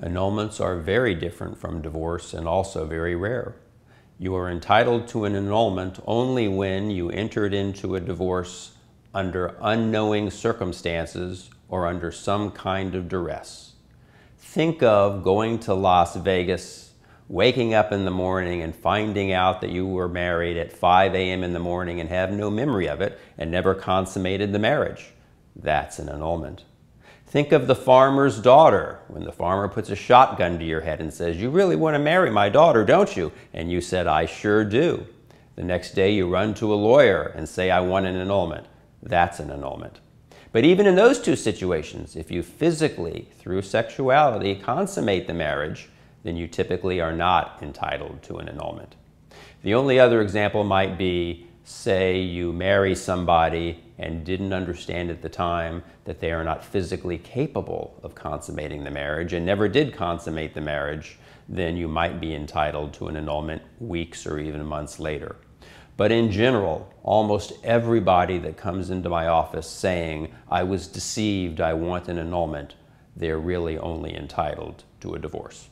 Annulments are very different from divorce and also very rare. You are entitled to an annulment only when you entered into a divorce under unknowing circumstances or under some kind of duress. Think of going to Las Vegas, waking up in the morning and finding out that you were married at 5 a.m. in the morning and have no memory of it and never consummated the marriage. That's an annulment. Think of the farmer's daughter when the farmer puts a shotgun to your head and says, You really want to marry my daughter, don't you? And you said, I sure do. The next day you run to a lawyer and say, I want an annulment. That's an annulment. But even in those two situations, if you physically, through sexuality, consummate the marriage, then you typically are not entitled to an annulment. The only other example might be say you marry somebody and didn't understand at the time that they are not physically capable of consummating the marriage and never did consummate the marriage, then you might be entitled to an annulment weeks or even months later. But in general, almost everybody that comes into my office saying, I was deceived, I want an annulment, they're really only entitled to a divorce.